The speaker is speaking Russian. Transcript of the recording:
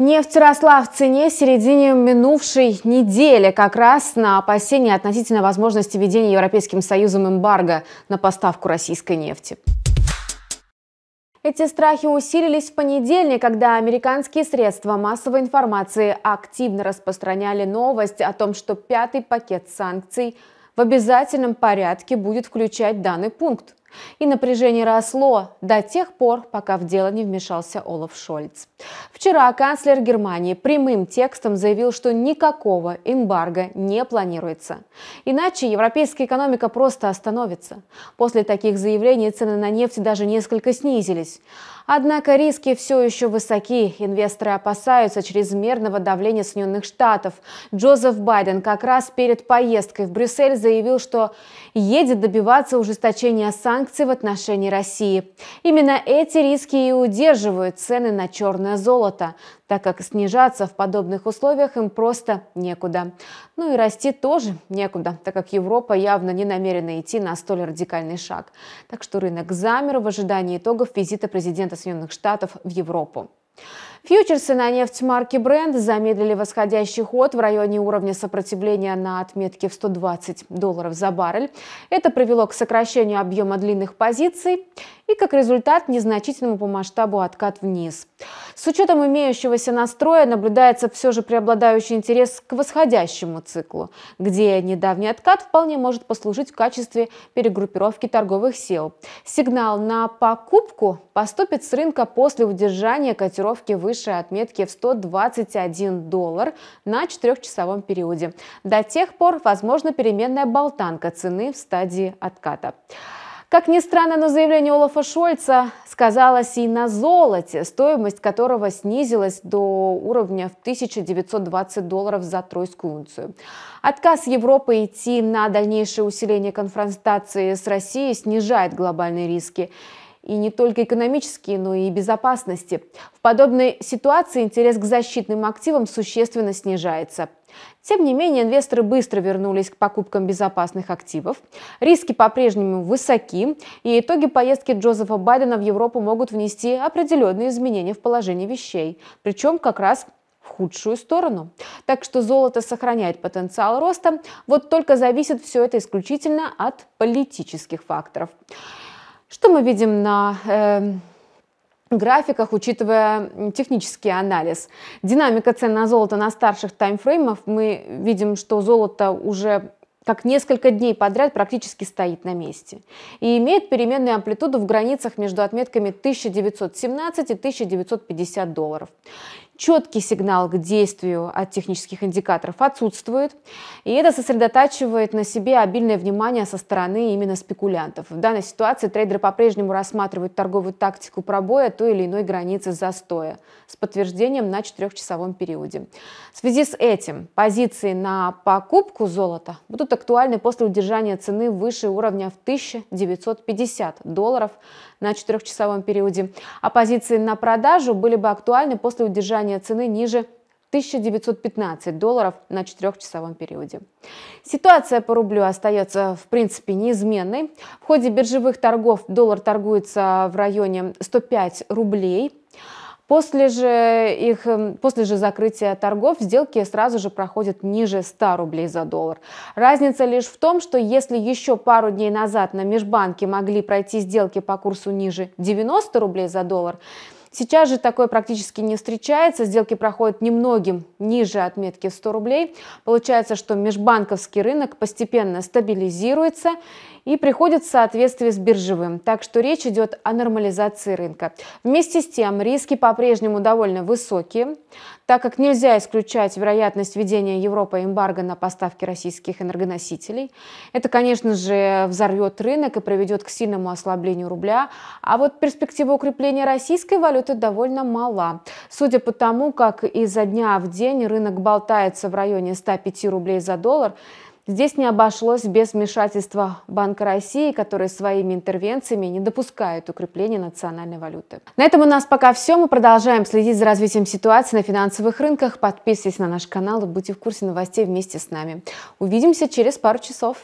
Нефть росла в цене в середине минувшей недели, как раз на опасения относительно возможности введения Европейским Союзом эмбарго на поставку российской нефти. Эти страхи усилились в понедельник, когда американские средства массовой информации активно распространяли новость о том, что пятый пакет санкций в обязательном порядке будет включать данный пункт. И напряжение росло до тех пор, пока в дело не вмешался Олаф Шольц. Вчера канцлер Германии прямым текстом заявил, что никакого эмбарго не планируется. Иначе европейская экономика просто остановится. После таких заявлений цены на нефть даже несколько снизились. Однако риски все еще высоки. Инвесторы опасаются чрезмерного давления Соединенных Штатов. Джозеф Байден как раз перед поездкой в Брюссель заявил, что едет добиваться ужесточения санкций в отношении России. Именно эти риски и удерживают цены на черное золото так как снижаться в подобных условиях им просто некуда. Ну и расти тоже некуда, так как Европа явно не намерена идти на столь радикальный шаг. Так что рынок замер в ожидании итогов визита президента Соединенных Штатов в Европу. Фьючерсы на нефть марки Brent замедлили восходящий ход в районе уровня сопротивления на отметке в 120 долларов за баррель. Это привело к сокращению объема длинных позиций и, как результат, незначительному по масштабу откат вниз. С учетом имеющегося настроя наблюдается все же преобладающий интерес к восходящему циклу, где недавний откат вполне может послужить в качестве перегруппировки торговых сил. Сигнал на покупку поступит с рынка после удержания котировки выше отметки в 121 доллар на 4-часовом периоде. До тех пор возможна переменная болтанка цены в стадии отката. Как ни странно, но заявление Олафа Шольца сказалось и на золоте, стоимость которого снизилась до уровня в 1920 долларов за тройскую унцию. Отказ Европы идти на дальнейшее усиление конфронтации с Россией снижает глобальные риски и не только экономические, но и безопасности. В подобной ситуации интерес к защитным активам существенно снижается. Тем не менее, инвесторы быстро вернулись к покупкам безопасных активов. Риски по-прежнему высоки, и итоги поездки Джозефа Байдена в Европу могут внести определенные изменения в положение вещей, причем как раз в худшую сторону. Так что золото сохраняет потенциал роста, вот только зависит все это исключительно от политических факторов. Что мы видим на э, графиках, учитывая технический анализ? Динамика цен на золото на старших таймфреймах. Мы видим, что золото уже как несколько дней подряд практически стоит на месте и имеет переменную амплитуду в границах между отметками 1917 и 1950 долларов четкий сигнал к действию от технических индикаторов отсутствует, и это сосредотачивает на себе обильное внимание со стороны именно спекулянтов. В данной ситуации трейдеры по-прежнему рассматривают торговую тактику пробоя той или иной границы застоя с подтверждением на четырехчасовом периоде. В связи с этим позиции на покупку золота будут актуальны после удержания цены выше уровня в 1950 долларов на четырехчасовом периоде, а позиции на продажу были бы актуальны после удержания цены ниже 1915 долларов на четырехчасовом периоде. Ситуация по рублю остается в принципе неизменной. В ходе биржевых торгов доллар торгуется в районе 105 рублей. После же, их, эм, после же закрытия торгов сделки сразу же проходят ниже 100 рублей за доллар. Разница лишь в том, что если еще пару дней назад на межбанке могли пройти сделки по курсу ниже 90 рублей за доллар, Сейчас же такое практически не встречается, сделки проходят немногим ниже отметки 100 рублей. Получается, что межбанковский рынок постепенно стабилизируется и приходит в соответствие с биржевым. Так что речь идет о нормализации рынка. Вместе с тем риски по-прежнему довольно высокие, так как нельзя исключать вероятность введения Европы эмбарго на поставки российских энергоносителей. Это, конечно же, взорвет рынок и приведет к сильному ослаблению рубля. А вот перспектива укрепления российской валюты довольно мала. Судя по тому, как изо дня в день рынок болтается в районе 105 рублей за доллар, Здесь не обошлось без вмешательства Банка России, который своими интервенциями не допускает укрепления национальной валюты. На этом у нас пока все. Мы продолжаем следить за развитием ситуации на финансовых рынках. Подписывайтесь на наш канал и будьте в курсе новостей вместе с нами. Увидимся через пару часов.